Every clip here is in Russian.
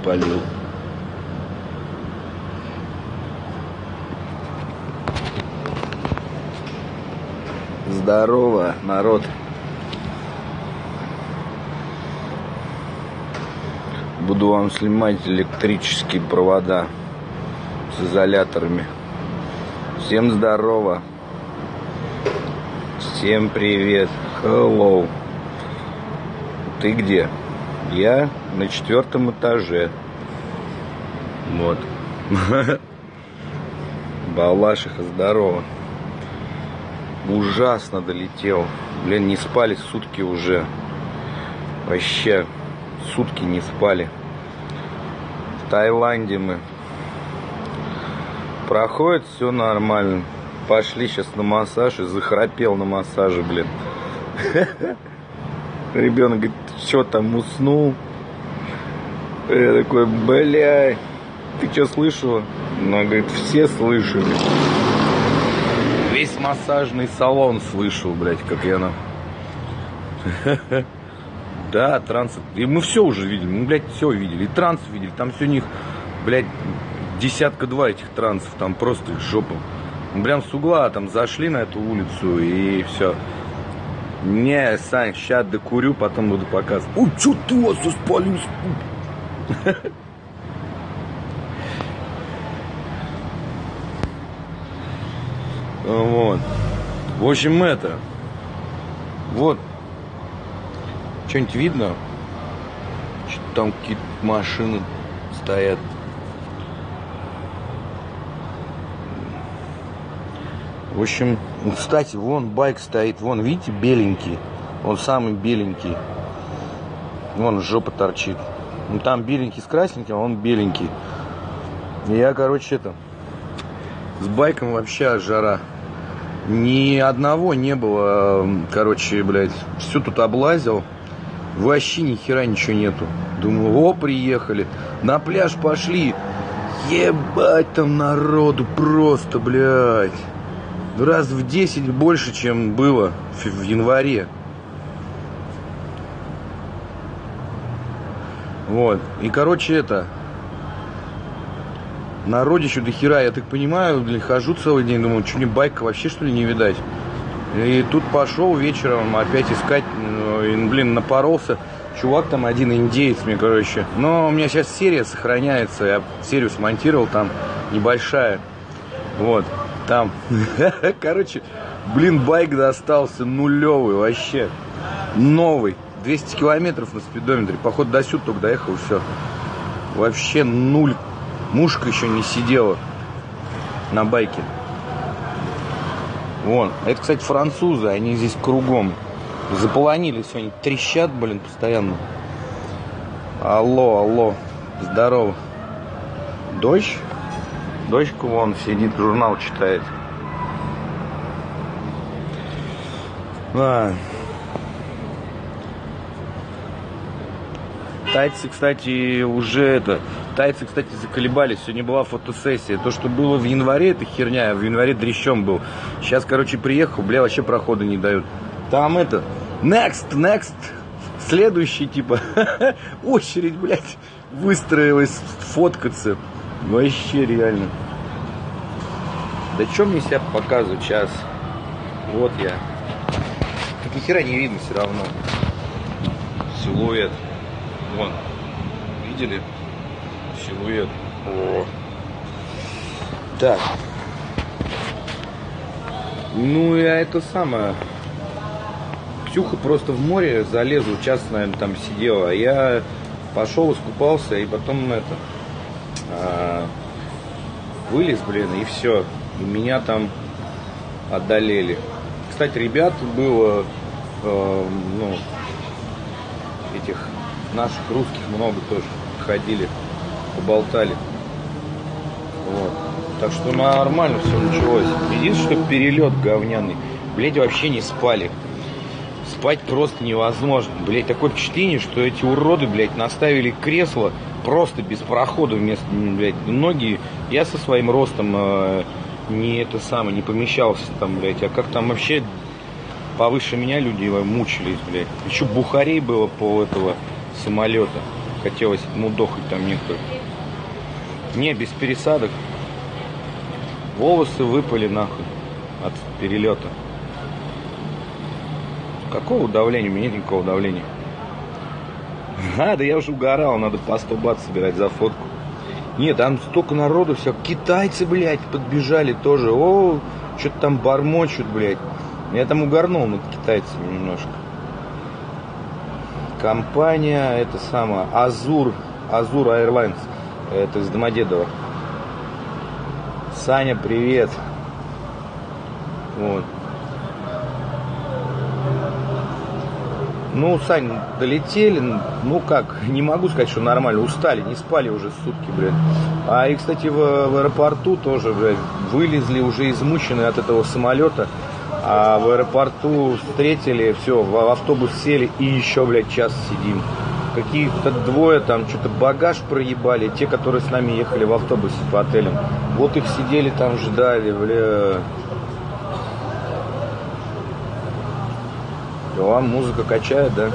спалил. Здорово, народ. Буду вам снимать электрические провода с изоляторами. Всем здорово. Всем привет. Hello. Ты где? Я на четвертом этаже. Вот. Балашиха, здорово. Ужасно долетел. Блин, не спали сутки уже. Вообще, сутки не спали. В Таиланде мы. Проходит все нормально. Пошли сейчас на массаж и захрапел на массаже, блин. Ребенок говорит, что там уснул? Я такой, бля, ты что слышала? Она говорит, все слышали. Весь массажный салон слышал, блядь, как я на... Да, транс. И мы все уже видели. Мы, блядь, все видели. И транс видели. Там все у них, блядь, десятка два этих трансов. Там просто их жопа. Мы прям с угла там зашли на эту улицу и все. Не, Сань, сейчас докурю, потом буду показывать. Ой, что ты вас спалился? Вот. В общем, это. Вот. Что-нибудь видно? Что-то там какие-то машины стоят. В общем, кстати, вон байк стоит, вон, видите, беленький. Он самый беленький. Вон жопа торчит. Ну, там беленький с красненьким, а он беленький. Я, короче, это... С байком вообще жара. Ни одного не было, короче, блядь, все тут облазил. Вообще ни хера ничего нету. Думаю, о, приехали. На пляж пошли. Ебать там народу просто, блядь. Раз в 10 больше, чем было в, январе. Вот. И, короче, это... Народищу до хера, я так понимаю, блин, хожу целый день, думаю, что не байка вообще, что ли, не видать. И тут пошел вечером опять искать, и, блин, напоролся. Чувак там один индеец мне, короче. Но у меня сейчас серия сохраняется, я серию смонтировал, там небольшая. Вот, там. Короче, блин, байк достался нулевый вообще. Новый. 200 километров на спидометре. Походу до сюда только доехал, все. Вообще нуль Мушка еще не сидела на байке. Вон. Это, кстати, французы. Они здесь кругом. Заполонили сегодня. Трещат, блин, постоянно. Алло, алло. Здорово. Дождь? Дочка вон сидит, журнал читает. А. Тайцы, кстати, уже это... Тайцы, кстати, заколебались. Сегодня была фотосессия. То, что было в январе, это херня. В январе дрещом был. Сейчас, короче, приехал, бля, вообще прохода не дают. Там это... Next, next. Следующий, типа. Очередь, блядь, выстроилась фоткаться. Вообще реально. Да что мне себя показывать сейчас? Вот я. Тут ни хера не видно все равно. Силуэт. Вон. Видели? Силуэт. О. Так. Ну, я это самое. Ксюха просто в море залезла, час, наверное, там сидела. А я пошел, искупался, и потом это... А, вылез, блин, и все. И меня там одолели. Кстати, ребят было, э, ну, этих наших русских много тоже ходили, поболтали. Вот. Так что нормально все началось. Единственное, что перелет говняный. Блять, вообще не спали. Спать просто невозможно. Блять, такое впечатление, что эти уроды, блядь, наставили кресло просто без прохода вместо, блядь, ноги. Я со своим ростом э, не это самое, не помещался там, блядь. А как там вообще повыше меня люди мучились, блядь. Еще бухарей было пол этого самолета. Хотелось мудохать там некоторых. Не, без пересадок. Волосы выпали нахуй от перелета. Какого давления? У меня нет никакого давления. А, да я уже угорал, надо по 100 бат собирать за фотку. Нет, там столько народу, все. Китайцы, блядь, подбежали тоже. О, что-то там бормочут, блядь. Я там угорнул над китайцами немножко. Компания, это самое, Азур, Азур Airlines. Это из Домодедово. Саня, привет. Вот. Ну, Сань, долетели, ну как, не могу сказать, что нормально, устали, не спали уже сутки, блядь. А и, кстати, в, в аэропорту тоже, блядь, вылезли уже измученные от этого самолета, а в аэропорту встретили, все, в автобус сели и еще, блядь, час сидим. Какие-то двое там что-то багаж проебали, те, которые с нами ехали в автобусе по отелям. Вот их сидели там, ждали, бля. О, музыка качает, да?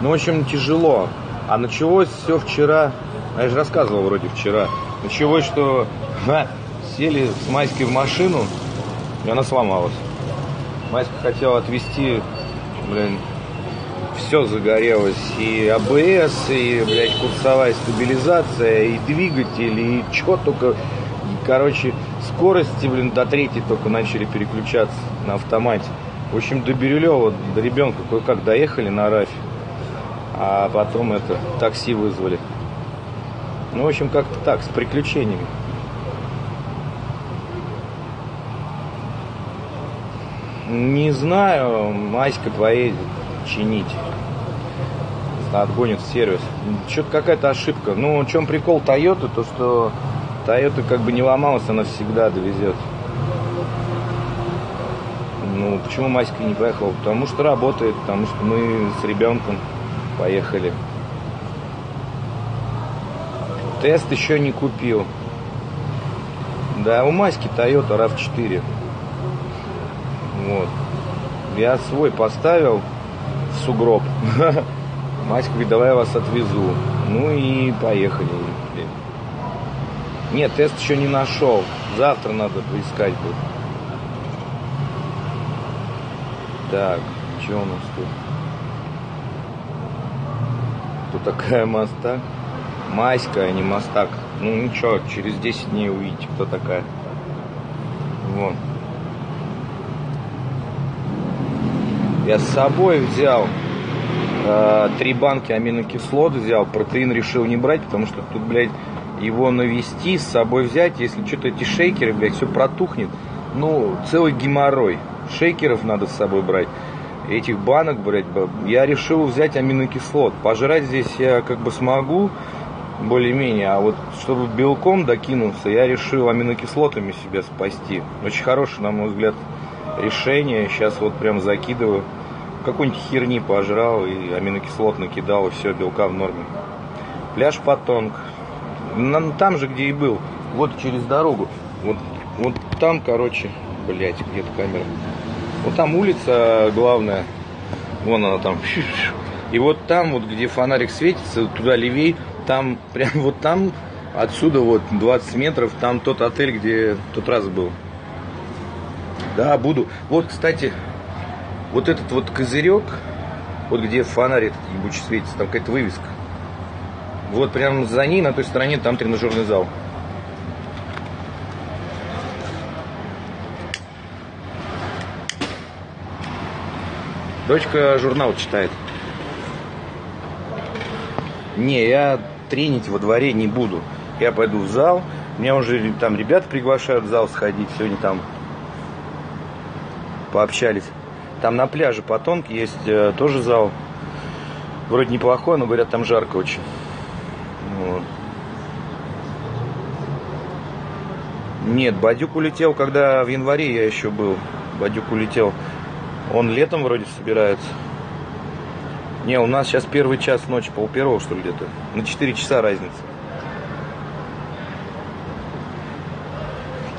Ну, в общем, тяжело. А началось все вчера, а я же рассказывал вроде вчера. Началось, что а, сели с Майской в машину, и она сломалась. Майска хотела отвезти, блин, все загорелось. И АБС, и, блядь, курсовая стабилизация, и двигатель, и что только. И, короче, скорости, блин, до третьей только начали переключаться на автомате. В общем, до Бирюлева, до ребенка кое-как доехали на Рафе. А потом это, такси вызвали. Ну, в общем, как-то так, с приключениями. Не знаю, Маська поедет чинить. Отгонит сервис. Что-то какая-то ошибка. Ну, в чем прикол Тойоты, то что Тойота как бы не ломалась, она всегда довезет. Ну, почему Маська не поехала? Потому что работает, потому что мы с ребенком поехали. Тест еще не купил. Да, у Маськи Toyota RAV4. Вот. Я свой поставил в сугроб. Маська говорит, давай я вас отвезу. Ну и поехали. Нет, тест еще не нашел. Завтра надо поискать будет. Так, что у нас тут? Кто такая Мастак? Маська, а не Мастак. Ну ничего, через 10 дней увидите, кто такая. Вон. Я с собой взял э, три банки аминокислот взял, протеин решил не брать, потому что тут, блядь, его навести, с собой взять, если что-то эти шейкеры, блядь, все протухнет. Ну, целый геморрой. Шейкеров надо с собой брать. Этих банок, блядь, я решил взять аминокислот. Пожрать здесь я как бы смогу, более-менее. А вот чтобы белком докинуться, я решил аминокислотами себя спасти. Очень хорошее, на мой взгляд, решение. Сейчас вот прям закидываю. Какой-нибудь херни пожрал и аминокислот накидал, и все, белка в норме. Пляж Патонг. Там же, где и был. Вот через дорогу. Вот, вот там, короче, блять, где-то камера. Вот там улица главная. Вон она там. И вот там, вот где фонарик светится, туда левей, там, прям вот там, отсюда вот 20 метров, там тот отель, где тот раз был. Да, буду. Вот, кстати, вот этот вот козырек, вот где фонарь этот ебучий светится, там какая-то вывеска. Вот прямо за ней, на той стороне, там тренажерный зал. Дочка журнал читает. Не, я тренить во дворе не буду. Я пойду в зал. Меня уже там ребят приглашают в зал сходить. Сегодня там пообщались. Там на пляже Потонки есть э, тоже зал. Вроде неплохой, но говорят, там жарко очень. Вот. Нет, Бадюк улетел, когда в январе я еще был. Бадюк улетел. Он летом вроде собирается. Не, у нас сейчас первый час ночи, пол первого, что ли, где-то. На 4 часа разница.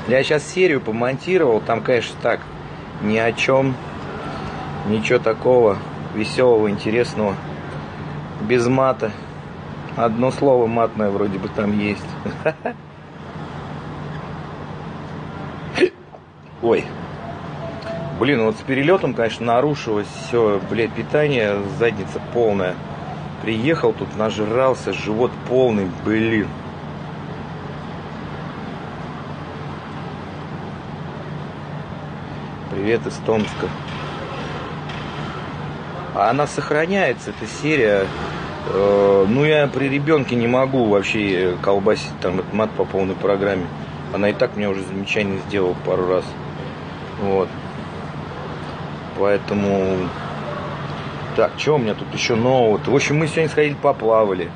Я сейчас серию помонтировал, там, конечно, так, ни о чем, ничего такого веселого, интересного, без мата. Одно слово матное вроде бы там есть. Ой. Блин, вот с перелетом, конечно, нарушилось все, блядь, питание, задница полная. Приехал тут, нажрался, живот полный, блин. Привет из Томска. А она сохраняется, эта серия. Э, ну, я при ребенке не могу вообще колбасить там этот мат по полной программе. Она и так мне уже замечание сделала пару раз. Вот. Поэтому... Так, что у меня тут еще нового-то? В общем, мы сегодня сходили поплавали.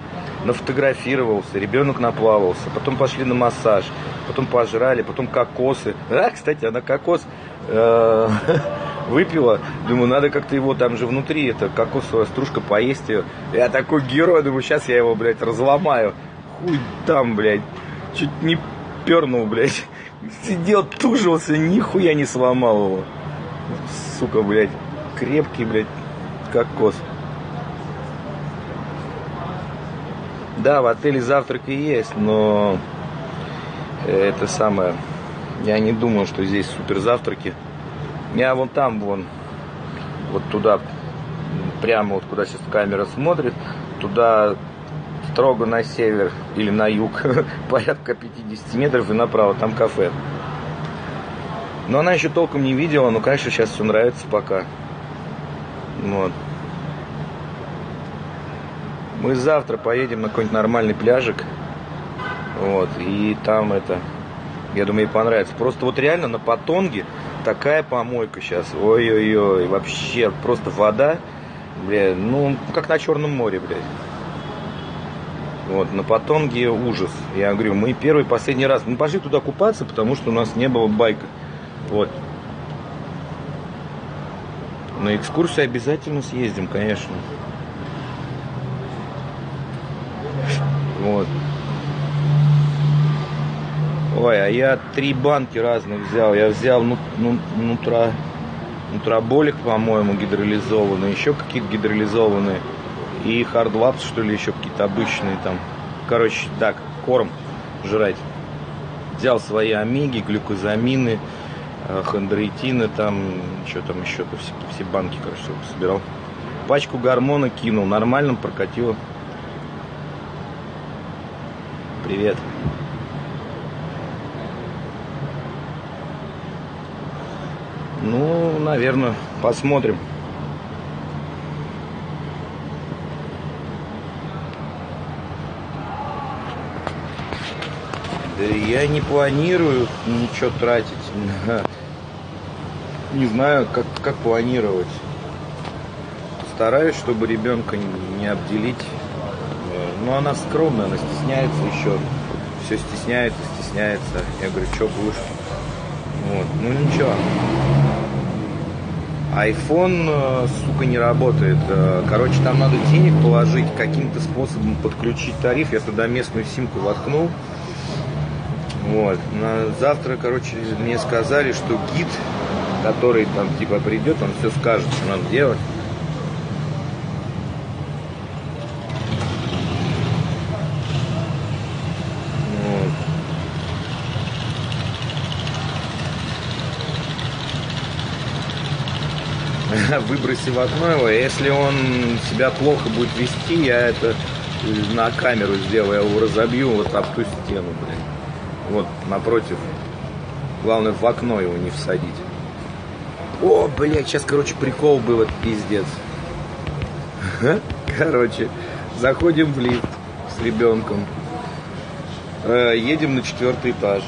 Нафотографировался, ребенок наплавался. Потом пошли на массаж. Потом пожрали, потом кокосы. А, кстати, она кокос э, выпила. Думаю, надо как-то его там же внутри, это кокосовая стружка, поесть ее. Я такой герой, думаю, сейчас я его, блядь, разломаю. Хуй там, блядь. Чуть не пернул, блядь. Сидел, тужился, нихуя не сломал его. Сука, блядь. Крепкий, блядь, кокос. Да, в отеле завтрак и есть, но это самое, я не думаю, что здесь супер завтраки. Я вон там, вон, вот туда, прямо вот куда сейчас камера смотрит, туда строго на север или на юг, порядка 50 метров и направо, там кафе. Но она еще толком не видела, но, конечно, сейчас все нравится пока. Вот. Мы завтра поедем на какой-нибудь нормальный пляжик. Вот, и там это, я думаю, ей понравится. Просто вот реально на Патонге такая помойка сейчас. Ой-ой-ой, вообще просто вода, бля, ну, как на Черном море, блядь. Вот, на Патонге ужас. Я говорю, мы первый, последний раз, мы пошли туда купаться, потому что у нас не было байка. Вот. На экскурсию обязательно съездим, конечно. Вот. Ой, а я три банки разных взял. Я взял ну, ну, нутро, нутроболик, по-моему, гидролизованный, еще какие-то гидролизованные. И хардлапс, что ли, еще какие-то обычные там. Короче, так, корм жрать. Взял свои омеги, глюкозамины, э, хондроитины, там, что там еще, все, все банки, короче, собирал. Пачку гормона кинул, нормально прокатило. Привет. Ну, наверное, посмотрим. Я не планирую ничего тратить. Не знаю, как, как планировать. Стараюсь, чтобы ребенка не обделить. Но она скромная, она стесняется еще. Все стесняется, стесняется. Я говорю, что будешь? Вот. Ну ничего iPhone, э, сука, не работает. Э, короче, там надо денег положить, каким-то способом подключить тариф. Я туда местную симку воткнул. Вот. На завтра, короче, мне сказали, что гид, который там типа придет, он все скажет, что надо делать. выброси в окно его. Если он себя плохо будет вести, я это на камеру сделаю, я его разобью вот об ту стену, блин. Вот напротив. Главное в окно его не всадить. О, блядь, сейчас, короче, прикол был, это пиздец. Короче, заходим в лифт с ребенком. Э, едем на четвертый этаж.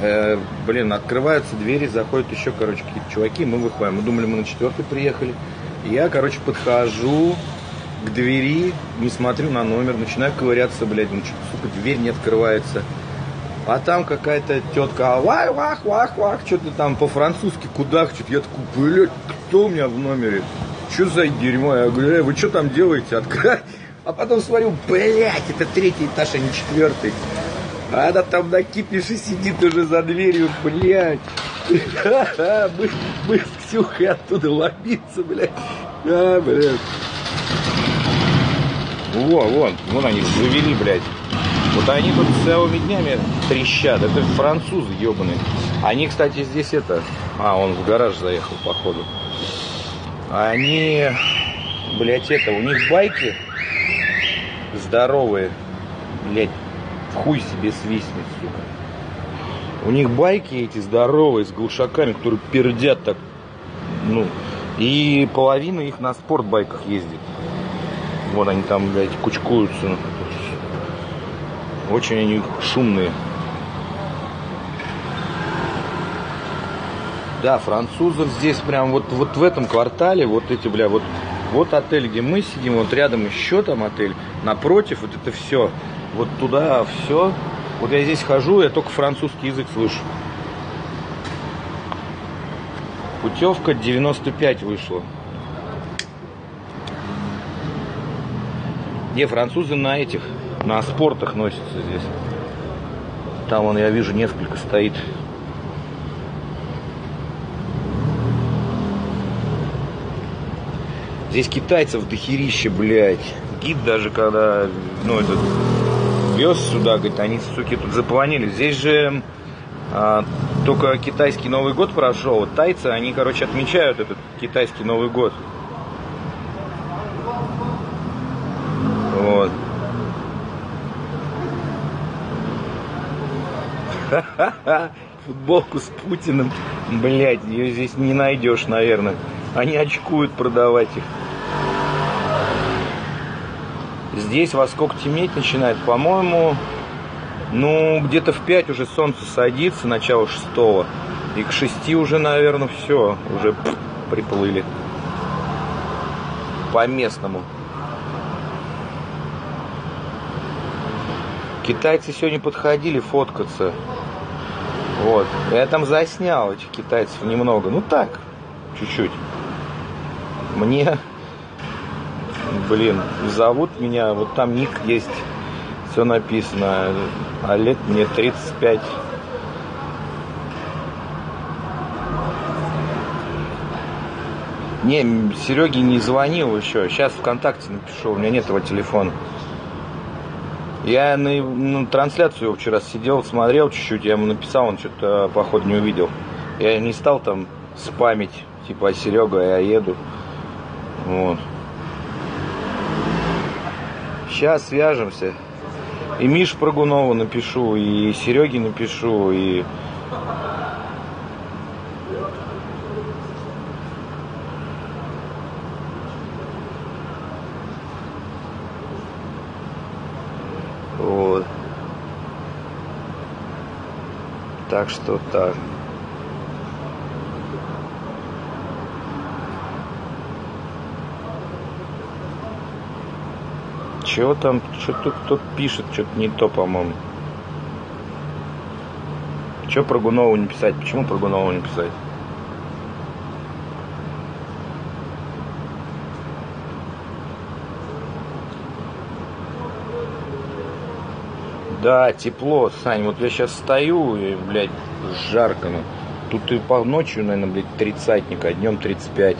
Э, блин, открываются двери, заходят еще, короче, какие-то чуваки, мы выходим. Мы думали, мы на четвертый приехали. я, короче, подхожу к двери, не смотрю на номер, начинаю ковыряться, блядь, ну сука, дверь не открывается. А там какая-то тетка, вах, вах, вах, вах, что-то там по-французски кудахчет. Я такой, блядь, кто у меня в номере? Что за дерьмо? Я говорю, э, вы что там делаете? Открой. А потом смотрю, блядь, это третий этаж, а не четвертый. А она там на кипише сидит уже за дверью, блядь. Мы, мы с Ксюхой оттуда ломиться, блядь. А, блядь. Во, вон, вон они завели, блядь. Вот они тут целыми днями трещат. Это французы ебаные. Они, кстати, здесь это... А, он в гараж заехал, походу. Они, блядь, это, у них байки здоровые. Блядь, хуй себе свистнет, сука. У них байки эти здоровые, с глушаками, которые пердят так. Ну, и половина их на спортбайках ездит. Вот они там, блядь, кучкуются. Очень они шумные. Да, французов здесь прям вот, вот в этом квартале, вот эти, бля, вот, вот отель, где мы сидим, вот рядом еще там отель, напротив, вот это все, вот туда все. Вот я здесь хожу, я только французский язык слышу. Путевка 95 вышла. Не, французы на этих, на спортах носятся здесь. Там вон, я вижу, несколько стоит. Здесь китайцев дохерища, блядь. Гид даже когда, ну, этот, вез сюда, говорит, они, суки, тут запланили. Здесь же а, только китайский Новый год прошел. Тайцы, они, короче, отмечают этот китайский Новый год. Вот. Футболку с Путиным. Блять, ее здесь не найдешь, наверное. Они очкуют продавать их. Здесь во сколько темнеть начинает? По-моему, ну, где-то в 5 уже солнце садится, начало шестого. И к 6 уже, наверное, все, уже приплыли. По местному. Китайцы сегодня подходили фоткаться. Вот. Я там заснял этих китайцев немного. Ну так, чуть-чуть. Мне, блин, зовут меня, вот там ник есть, все написано, а лет мне 35. Не, Сереге не звонил еще. Сейчас ВКонтакте напишу, у меня нет его телефона. Я на, на трансляцию вчера сидел, смотрел чуть-чуть, я ему написал, он что-то, походу, не увидел. Я не стал там спамить, типа, Серега, я еду. Вот. Сейчас свяжемся. И Миш Прогунову напишу, и Сереге напишу, и... что так. Чего там, что-то кто пишет, что-то не то, по-моему. Че про Гунову не писать? Почему про Гунову не писать? Да, тепло, Сань, вот я сейчас стою, и, блядь, жарко, ну. Тут и по ночью, наверное, блядь, тридцатник, а днем 35.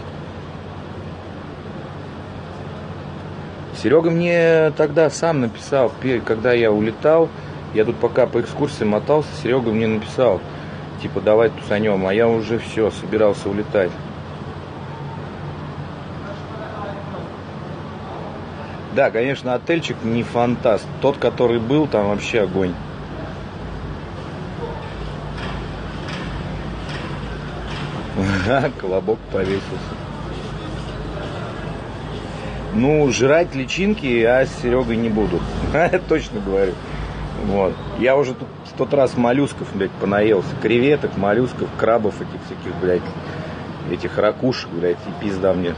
Серега мне тогда сам написал, когда я улетал, я тут пока по экскурсии мотался, Серега мне написал, типа, давай тусанем, а я уже все, собирался улетать. Да, конечно, отельчик не фантаст. Тот, который был, там вообще огонь. Колобок повесился. Ну, жрать личинки я с Серегой не буду. Точно говорю. Вот. Я уже тут в тот раз моллюсков, блядь, понаелся. Креветок, моллюсков, крабов этих всяких, блядь, этих ракушек, блядь, и пизда мне.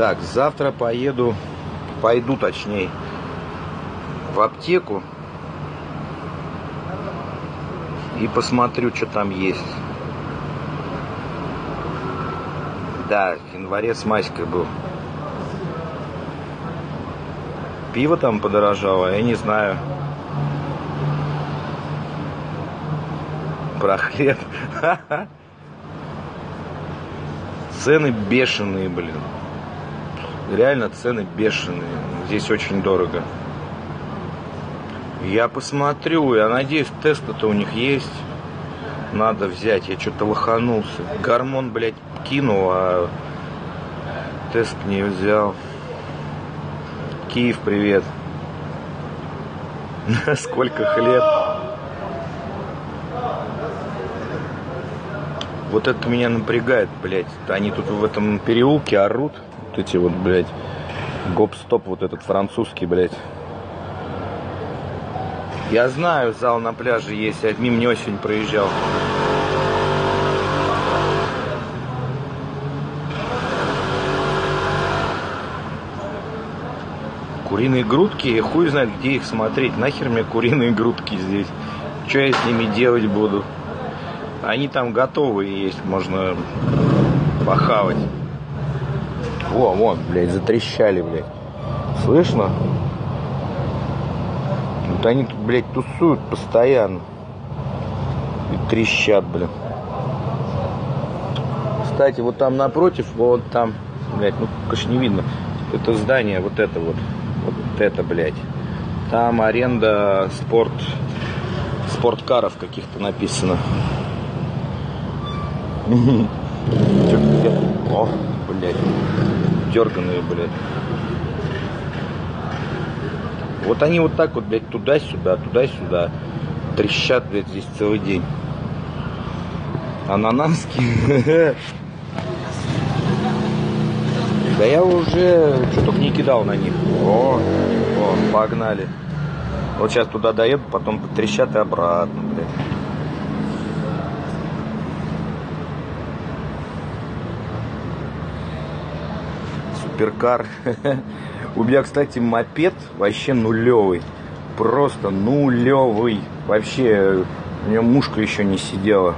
Так, завтра поеду, пойду точнее, в аптеку и посмотрю, что там есть. Да, в январе с майской был. Пиво там подорожало, я не знаю. Про хлеб. Цены бешеные, блин. Реально цены бешеные. Здесь очень дорого. Я посмотрю, я надеюсь, тест-то у них есть. Надо взять, я что-то лоханулся. Гормон, блядь, кинул, а тест не взял. Киев, привет. Сколько хлеб. Вот это меня напрягает, блядь. Они тут в этом переулке орут. Вот эти вот, блядь, гоп-стоп вот этот французский, блядь. Я знаю, зал на пляже есть, я мимо него сегодня проезжал. Куриные грудки, хуй знает, где их смотреть. Нахер мне куриные грудки здесь? Что я с ними делать буду? Они там готовые есть, можно похавать. Во, вон, блядь, затрещали, блядь. Слышно? Вот они тут, блядь, тусуют постоянно. И трещат, блин. Кстати, вот там напротив, вот там, блядь, ну, конечно, не видно. Это здание, вот это вот. Вот это, блядь. Там аренда спорт, спорткаров каких-то написано. О, блядь. Дерганые, блядь. Вот они вот так вот, блядь, туда-сюда, туда-сюда. Трещат, блядь, здесь целый день. Ананаски. Да я уже что только не кидал на них. О, о, погнали. Вот сейчас туда доеду, потом потрещат и обратно, блядь. Суперкар. У меня, кстати, мопед вообще нулевый. Просто нулевый. Вообще, у него мушка еще не сидела.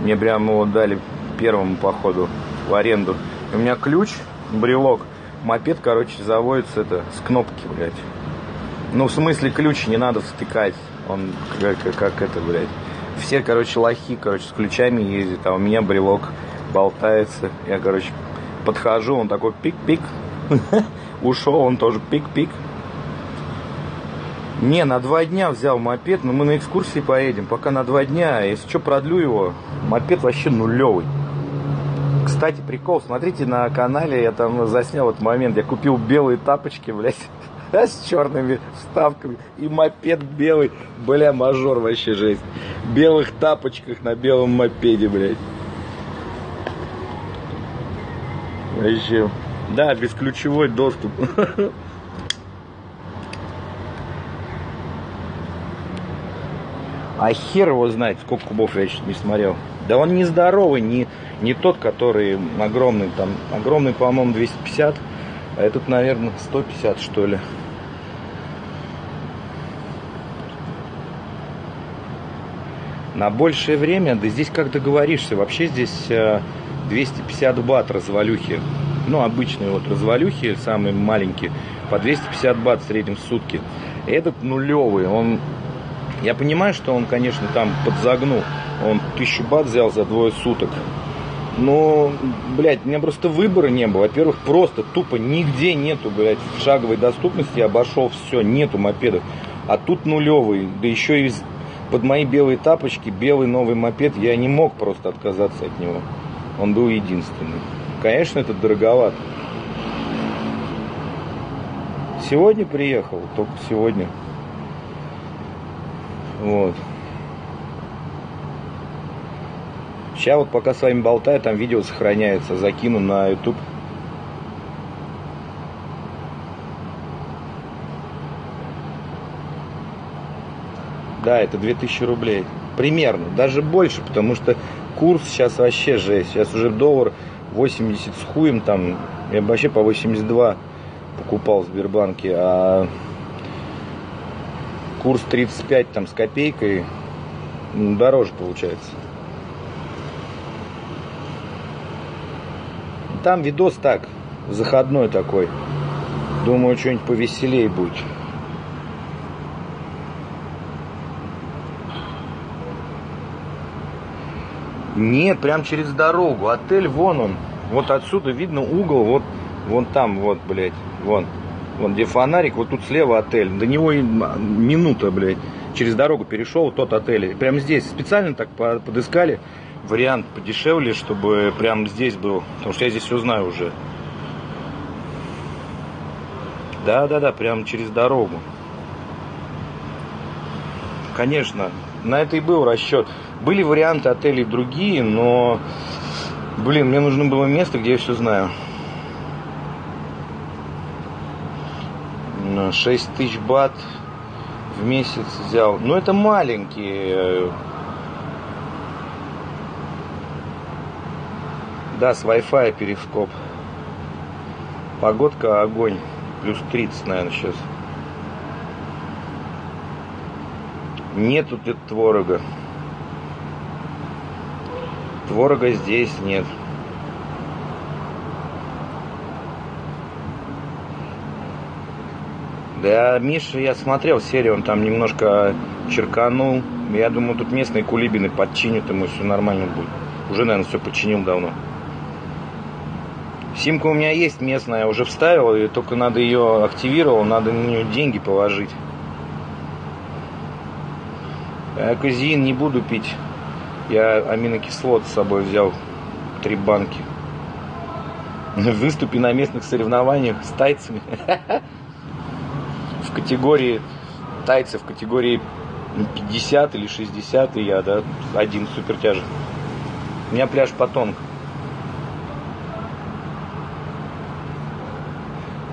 Мне прям его дали первому походу в аренду. У меня ключ, брелок. Мопед, короче, заводится это с кнопки, блядь. Ну, в смысле, ключ не надо втыкать. Он как, как это, блядь. Все, короче, лохи, короче, с ключами ездят, а у меня брелок болтается. Я, короче, подхожу, он такой пик-пик. Ушел, он тоже пик-пик. Не, на два дня взял мопед, но мы на экскурсии поедем. Пока на два дня, если что, продлю его. Мопед вообще нулевый. Кстати, прикол, смотрите на канале, я там заснял этот момент. Я купил белые тапочки, блядь, с черными вставками. И мопед белый. Бля, мажор вообще жесть. В белых тапочках на белом мопеде, блядь. Вообще. Да, бесключевой доступ. А хер его знает, сколько кубов я еще не смотрел. Да он не здоровый, не, не тот, который огромный. Там огромный, по-моему, 250, а этот, наверное, 150, что ли. На большее время, да здесь как договоришься. Вообще здесь 250 э, бат развалюхи ну, обычные вот развалюхи, самые маленькие, по 250 бат в среднем в сутки. Этот нулевый, он, я понимаю, что он, конечно, там подзагнул, он 1000 бат взял за двое суток. Но, блядь, у меня просто выбора не было. Во-первых, просто тупо нигде нету, блядь, в шаговой доступности обошел все, нету мопедов. А тут нулевый, да еще и под мои белые тапочки, белый новый мопед, я не мог просто отказаться от него. Он был единственный. Конечно, это дороговато. Сегодня приехал, только сегодня. Вот. Сейчас вот пока с вами болтаю, там видео сохраняется, закину на YouTube. Да, это 2000 рублей. Примерно, даже больше, потому что курс сейчас вообще жесть. Сейчас уже доллар 80 с хуем там, я вообще по 82 покупал в Сбербанке, а курс 35 там с копейкой, ну, дороже получается. Там видос так, заходной такой. Думаю, что-нибудь повеселее будет. Нет, прям через дорогу. Отель вон он. Вот отсюда видно угол, вот вон там, вот, блядь, вон. Вон где фонарик, вот тут слева отель. До него и минута, блядь. Через дорогу перешел тот отель. Прям здесь специально так подыскали вариант подешевле, чтобы прям здесь был. Потому что я здесь все знаю уже. Да, да, да, прям через дорогу. Конечно, на это и был расчет. Были варианты отелей другие, но, блин, мне нужно было место, где я все знаю. 6 тысяч бат в месяц взял. Ну, это маленькие. Да, с Wi-Fi перископ. Погодка огонь. Плюс 30, наверное, сейчас. Нету тут творога. Творога здесь нет. Да, Миша, я смотрел серию, он там немножко черканул. Я думаю, тут местные кулибины подчинят ему, все нормально будет. Уже, наверное, все починил давно. Симка у меня есть местная, уже вставил, и только надо ее активировал, надо на нее деньги положить. А казеин не буду пить. Я аминокислот с собой взял три банки. Выступи на местных соревнованиях с тайцами. В категории тайцы, в категории 50 или 60, и я, да, один супертяжек. У меня пляж Патонг.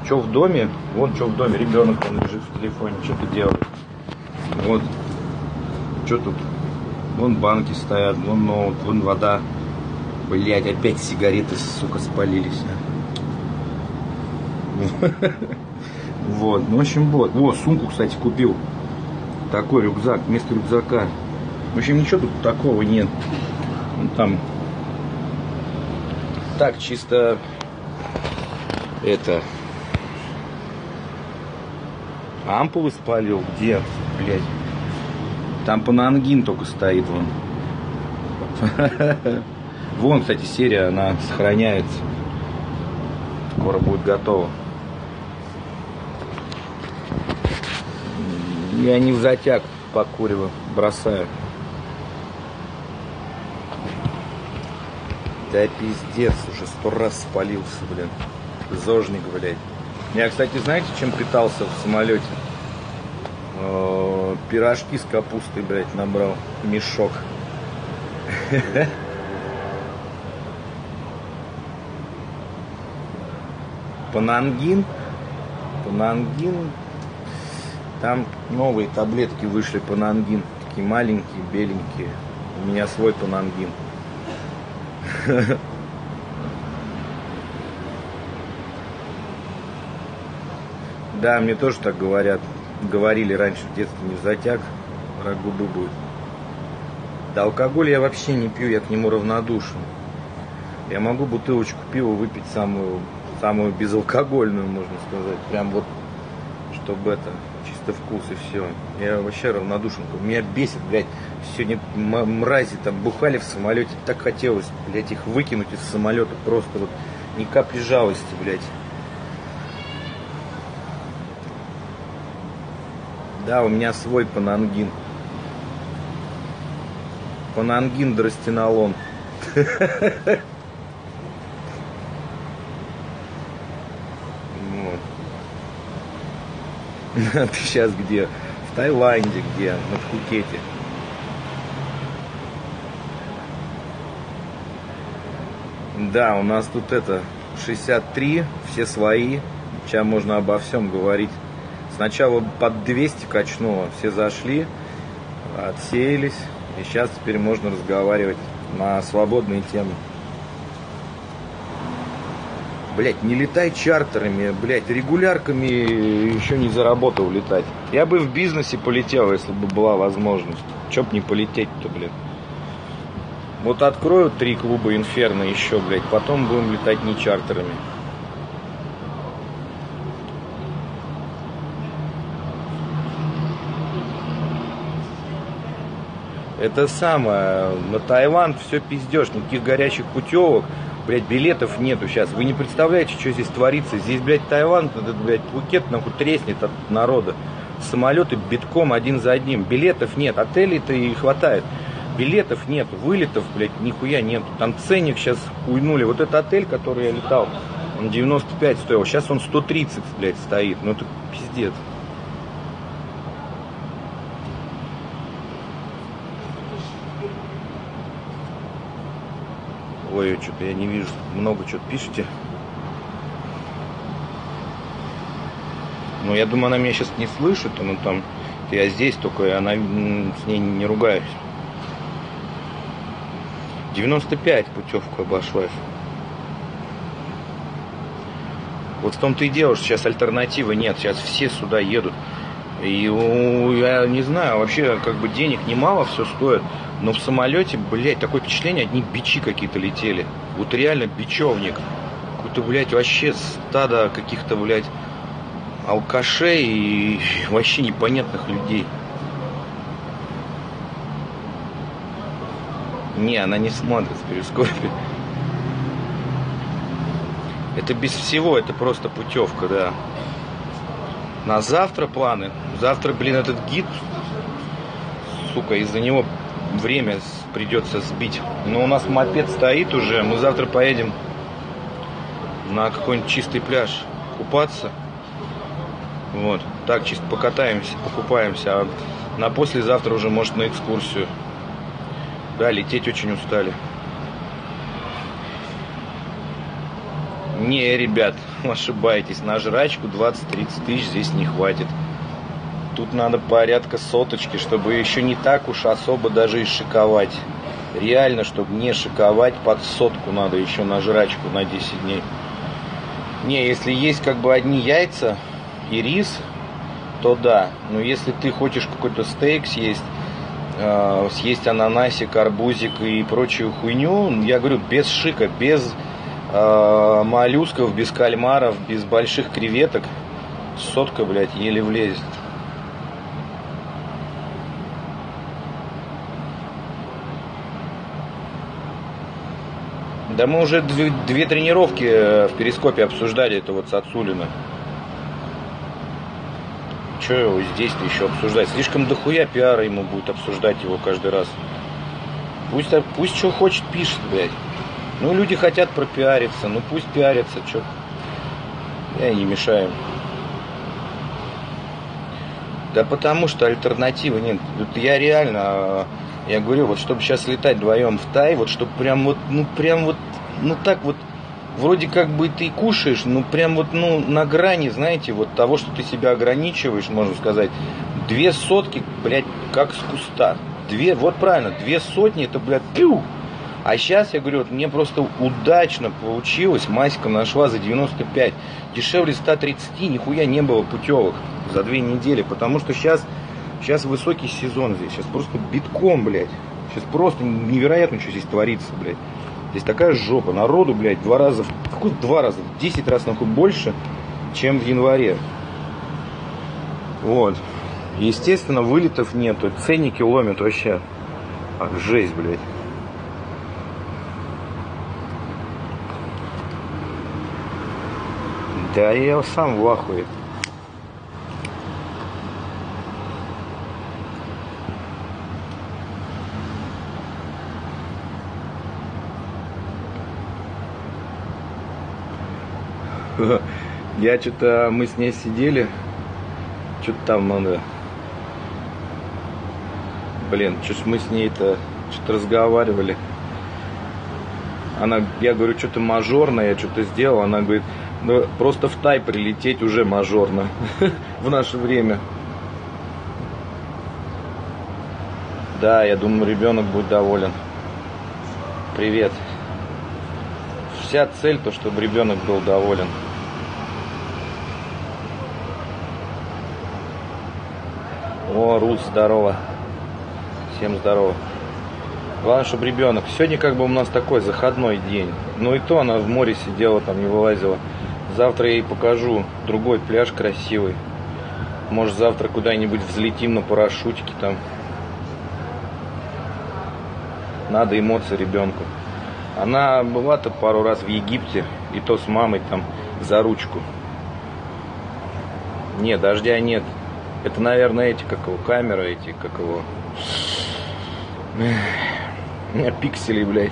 Что в доме? Вон что в доме. Ребенок он лежит в телефоне, что-то делает. Вот. Что тут? Вон банки стоят, вон ноут, вон вода. Блять, опять сигареты, сука, спалились. Вот, ну, в общем, вот. Во, сумку, кстати, купил. Такой рюкзак, вместо рюкзака. В общем, ничего тут такого нет. Ну, там так чисто это ампулы спалил. Где, блядь? Там панангин только стоит вон. Вон, кстати, серия, она сохраняется. Скоро будет готова. Я не в затяг покуриваю, бросаю. Да пиздец, уже сто раз спалился, блин. Зожник, блядь. Я, кстати, знаете, чем питался в самолете? Пирожки с капустой, блядь, набрал. Мешок. Панангин. Панангин там новые таблетки вышли панангин. Такие маленькие, беленькие. У меня свой панангин. Да, мне тоже так говорят. Говорили раньше в детстве не в затяг, рак губы будет. Да алкоголь я вообще не пью, я к нему равнодушен. Я могу бутылочку пива выпить самую, самую безалкогольную, можно сказать. Прям вот, чтобы это, чисто вкус и все. Я вообще равнодушен. Меня бесит, блядь, сегодня мрази там бухали в самолете. Так хотелось, блядь, их выкинуть из самолета. Просто вот ни капли жалости, блядь. Да, у меня свой панангин. Панангин дростенолон. Ты сейчас где? В Таиланде где? На Пхукете. Да, у нас тут это 63, все свои. Сейчас можно обо всем говорить. Сначала под 200 качнуло, все зашли, отсеялись. И сейчас теперь можно разговаривать на свободные темы. Блять, не летай чартерами, блять, регулярками еще не заработал летать. Я бы в бизнесе полетел, если бы была возможность. Че б не полететь-то, блин. Вот открою три клуба Инферно еще, блядь, потом будем летать не чартерами. Это самое, на Таиланд все пиздешь, никаких горячих путевок, блядь, билетов нету сейчас. Вы не представляете, что здесь творится. Здесь, блядь, Таиланд, этот, блядь, Пхукет нахуй треснет от народа. Самолеты битком один за одним. Билетов нет, отелей-то и хватает. Билетов нет, вылетов, блядь, нихуя нету. Там ценник сейчас уйнули. Вот этот отель, который я летал, он 95 стоил. Сейчас он 130, блядь, стоит. Ну это пиздец. Ой, что-то я не вижу. Много что-то пишете. Ну, я думаю, она меня сейчас не слышит, ну там, я здесь только, она с ней не ругаюсь. 95 путевку обошлась. Вот в том-то и дело, что сейчас альтернативы нет, сейчас все сюда едут. И я не знаю, вообще как бы денег немало все стоит, но в самолете, блядь, такое впечатление, одни бичи какие-то летели. Вот реально бичевник. Какой-то, блядь, вообще стадо каких-то, блядь, алкашей и вообще непонятных людей. Не, она не смотрит в перископе. Это без всего, это просто путевка, да. На завтра планы. Завтра, блин, этот гид, сука, из-за него время придется сбить. Но у нас мопед стоит уже, мы завтра поедем на какой-нибудь чистый пляж купаться. Вот, так чисто покатаемся, покупаемся, а на послезавтра уже, может, на экскурсию. Да, лететь очень устали. Не, ребят, ошибаетесь, на жрачку 20-30 тысяч здесь не хватит. Тут надо порядка соточки, чтобы еще не так уж особо даже и шиковать. Реально, чтобы не шиковать, под сотку надо еще на жрачку на 10 дней. Не, если есть как бы одни яйца, и рис, то да. Но если ты хочешь какой-то стейк съесть, э, съесть ананасик, арбузик и прочую хуйню, я говорю, без шика, без э, моллюсков, без кальмаров, без больших креветок, сотка, блядь, еле влезет. Да мы уже две, две тренировки э, в перископе обсуждали это вот с Ацулина что его здесь еще обсуждать? Слишком дохуя пиара ему будет обсуждать его каждый раз. Пусть, пусть что хочет, пишет, блядь. Ну, люди хотят пропиариться, ну пусть пиарятся, что. Я не мешаю. Да потому что альтернативы нет. Я реально, я говорю, вот чтобы сейчас летать вдвоем в Тай, вот чтобы прям вот, ну прям вот, ну так вот вроде как бы ты кушаешь, ну прям вот ну на грани, знаете, вот того, что ты себя ограничиваешь, можно сказать. Две сотки, блядь, как с куста. Две, вот правильно, две сотни, это, блядь, пью. А сейчас, я говорю, вот мне просто удачно получилось, Маська нашла за 95. Дешевле 130 нихуя не было путевок за две недели, потому что сейчас, сейчас высокий сезон здесь, сейчас просто битком, блядь. Сейчас просто невероятно, что здесь творится, блядь. Здесь такая жопа. Народу, блядь, два раза, какой два раза, 10 раз нахуй больше, чем в январе. Вот. Естественно, вылетов нету. Ценники ломят вообще. А, жесть, блядь. Да я сам в ахуе. Я что-то, мы с ней сидели, что-то там надо, блин, что-то мы с ней-то что-то разговаривали. Она, я говорю, что-то мажорное, я что-то сделал. Она говорит, ну просто в тай прилететь уже мажорно в наше время. Да, я думаю, ребенок будет доволен. Привет. Вся цель то, чтобы ребенок был доволен. Рус, здорово. Всем здорово. Главное, чтобы ребенок. Сегодня как бы у нас такой заходной день. Ну и то она в море сидела, там не вылазила. Завтра я ей покажу другой пляж красивый. Может завтра куда-нибудь взлетим на парашютике там. надо эмоции ребенку. Она была-то пару раз в Египте, и то с мамой там за ручку. Нет, дождя нет. Это, наверное, эти, как его, камеры эти, как его... Пиксели, блядь.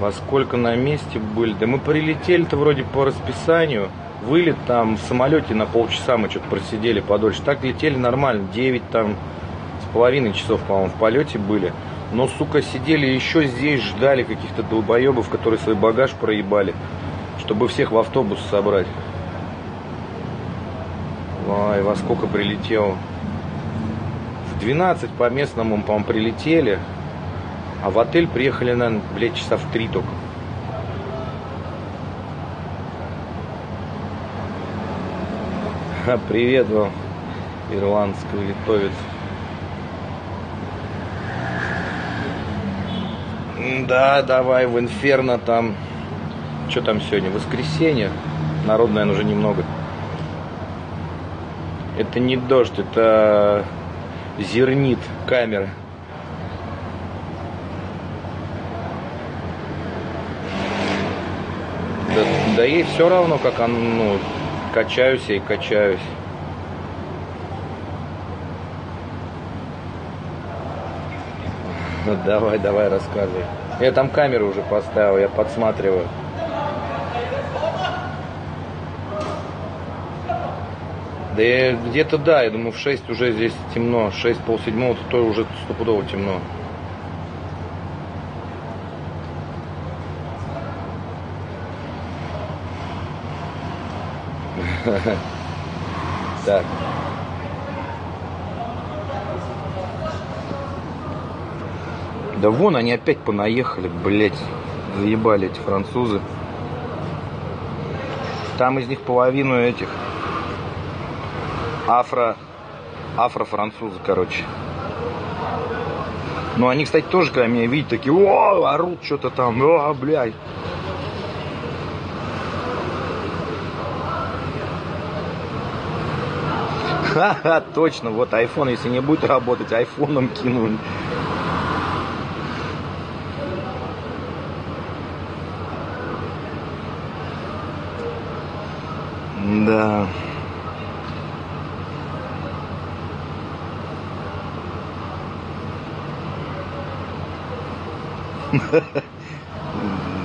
Во сколько на месте были? Да мы прилетели-то вроде по расписанию. Вылет там в самолете на полчаса мы что-то просидели подольше. Так летели нормально. 9 там с половиной часов, по-моему, в полете были. Но, сука, сидели еще здесь, ждали каких-то долбоебов, которые свой багаж проебали, чтобы всех в автобус собрать. Ой, во сколько прилетел? В 12 по местному, по-моему, прилетели. А в отель приехали, наверное, блядь, часа в три только. Привет вам, ирландский литовец. Да, давай в Инферно там. Что там сегодня? Воскресенье. Народ, наверное, уже немного. Это не дождь, это зернит камера. Да, да ей все равно, как он, ну, качаюсь и качаюсь. Ну давай, давай, рассказывай. Я там камеру уже поставил, я подсматриваю. Да где-то да, я думаю, в 6 уже здесь темно. 6 полседьмого, то уже стопудово темно. Так. Да вон они опять понаехали, блять. Заебали эти французы. Там из них половину этих афро афро-французы, короче. Ну, они, кстати, тоже, когда меня видят, такие, о, орут что-то там, о, блядь. Ха-ха, точно, вот iPhone, если не будет работать, айфоном кинули. Да.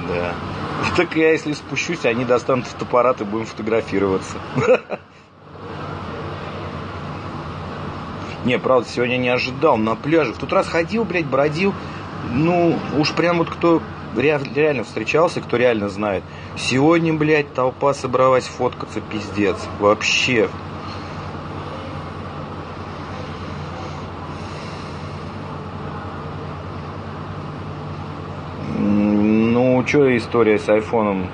Да. Так я, если спущусь, они достанут фотоаппарат и будем фотографироваться. Не, правда, сегодня не ожидал на пляже. В тот раз ходил, блядь, бродил. Ну, уж прям вот кто реально встречался, кто реально знает. Сегодня, блядь, толпа собралась фоткаться, пиздец. Вообще. Ну, что история с айфоном?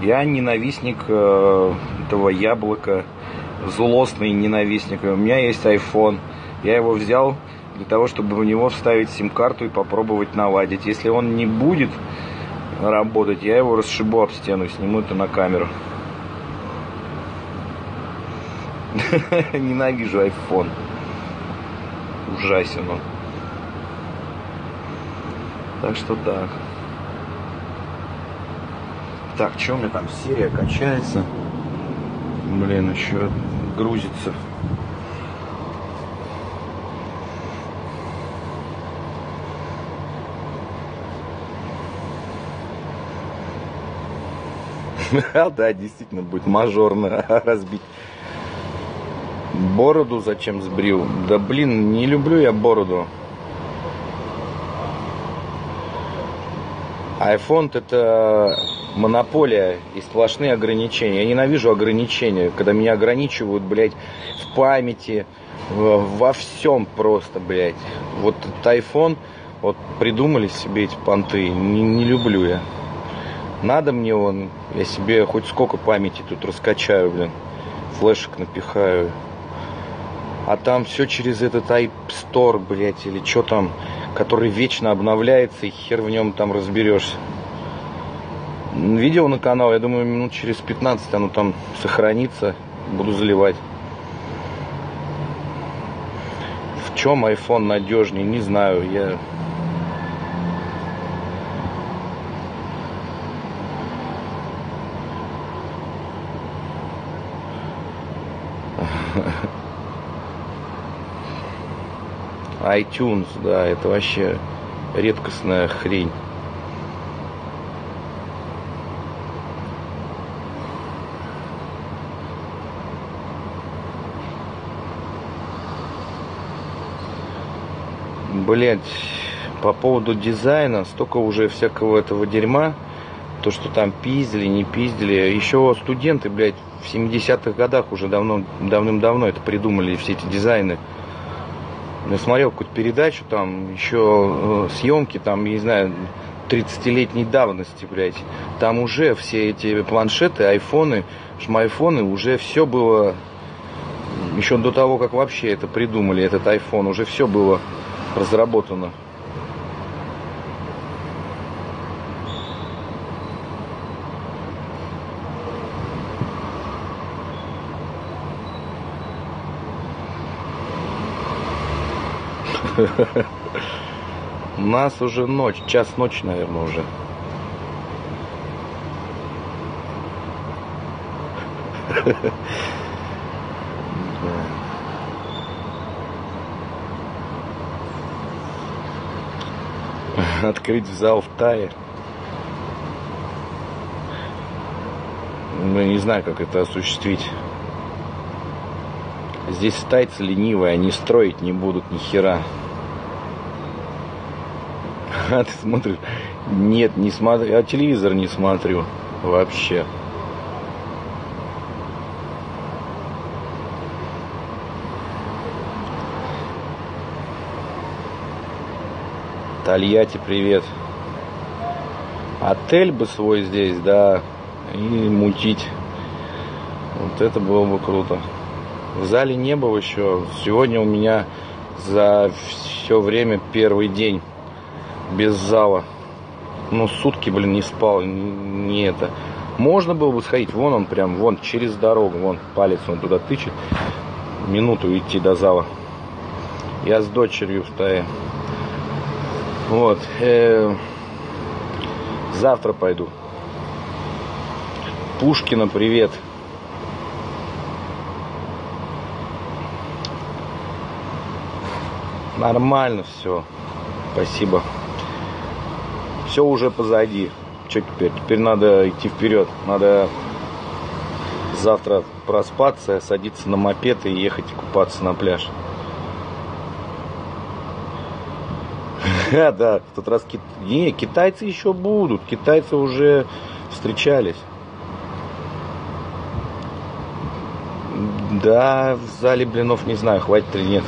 Я ненавистник э, этого яблока, злостный ненавистник. У меня есть iPhone. Я его взял для того, чтобы в него вставить сим-карту и попробовать наладить. Если он не будет работать, я его расшибу об стену, сниму это на камеру. Ненавижу iPhone. Ужасен он. Так что так. Так, что у меня там серия качается? Блин, еще грузится. Да, действительно, будет мажорно разбить. Бороду зачем сбрил? Да блин, не люблю я бороду. iPhone это монополия и сплошные ограничения. Я ненавижу ограничения, когда меня ограничивают, блядь, в памяти, во всем просто, блядь. Вот iPhone, вот придумали себе эти понты, не, не люблю я. Надо мне он, я себе хоть сколько памяти тут раскачаю, блин. Флешек напихаю. А там все через этот App Store, блядь, или что там, который вечно обновляется, и хер в нем там разберешься. Видео на канал, я думаю, минут через 15 оно там сохранится. Буду заливать. чем iPhone надежнее, не знаю. Я iTunes, да, это вообще редкостная хрень. Блять, по поводу дизайна, столько уже всякого этого дерьма, то, что там пиздили, не пиздили. Еще студенты, блядь, в 70-х годах уже давно, давным-давно это придумали, все эти дизайны. Я смотрел какую-то передачу, там еще э, съемки, там, я не знаю, 30-летней давности, блядь. Там уже все эти планшеты, айфоны, шмайфоны, уже все было, еще до того, как вообще это придумали, этот айфон, уже все было разработано. У нас уже ночь, час ночи, наверное, уже. Открыть зал в Тае. Ну, не знаю, как это осуществить. Здесь тайцы ленивые, они строить не будут ни хера. А ты смотришь? Нет, не смотрю. Я телевизор не смотрю вообще. Тольятти, привет. Отель бы свой здесь, да, и мутить. Вот это было бы круто. В зале не был еще. Сегодня у меня за все время первый день без зала. Ну, сутки, блин, не спал, не это. Можно было бы сходить, вон он прям, вон, через дорогу, вон, палец он туда тычет. Минуту идти до зала. Я с дочерью стою. Вот. Э, завтра пойду. Пушкина, привет. Нормально все. Спасибо все уже позади. Что теперь? Теперь надо идти вперед. Надо завтра проспаться, садиться на мопед и ехать купаться на пляж. Да, да, в тот раз кит... не, китайцы еще будут. Китайцы уже встречались. Да, в зале блинов не знаю, хватит или нет.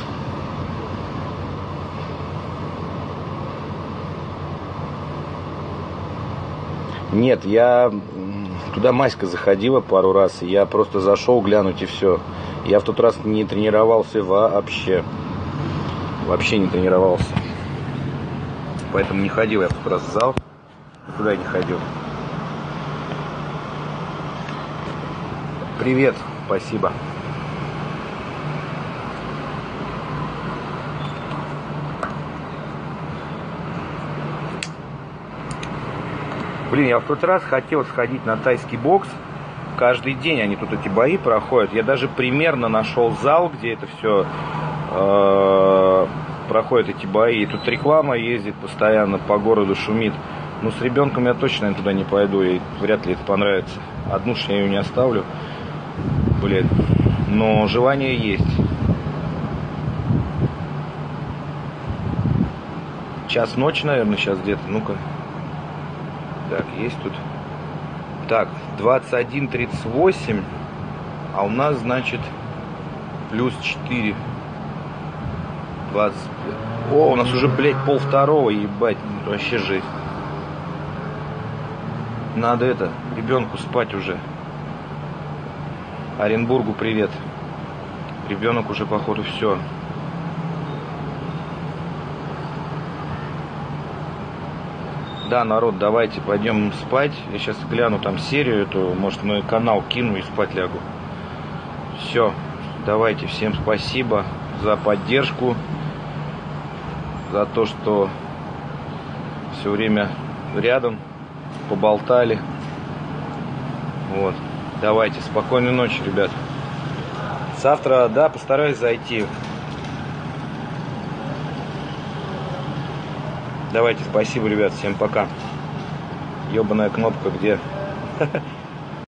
Нет, я туда Маська заходила пару раз, и я просто зашел глянуть и все. Я в тот раз не тренировался вообще. Вообще не тренировался. Поэтому не ходил я в тот раз в зал. Никуда не ходил. Привет, спасибо. Блин, я в тот раз хотел сходить на тайский бокс. Каждый день они тут эти бои проходят. Я даже примерно нашел зал, где это все э, проходят эти бои. И тут реклама ездит постоянно по городу, шумит. Но с ребенком я точно туда не пойду, и вряд ли это понравится. Одну ж я ее не оставлю. Блин. Но желание есть. Час ночи, наверное, сейчас где-то. Ну-ка. Так, есть тут. Так, 21.38. А у нас, значит, плюс 4. 20. О, у нас уже, блядь, пол второго, ебать. Вообще жесть. Надо это, ребенку спать уже. Оренбургу привет. Ребенок уже, походу, все. Да, народ, давайте пойдем спать. Я сейчас гляну там серию эту, может, мой канал кину и спать лягу. Все, давайте, всем спасибо за поддержку. За то, что все время рядом, поболтали. Вот. Давайте, спокойной ночи, ребят. Завтра, да, постараюсь зайти. Давайте, спасибо, ребят, всем пока. Ебаная кнопка где?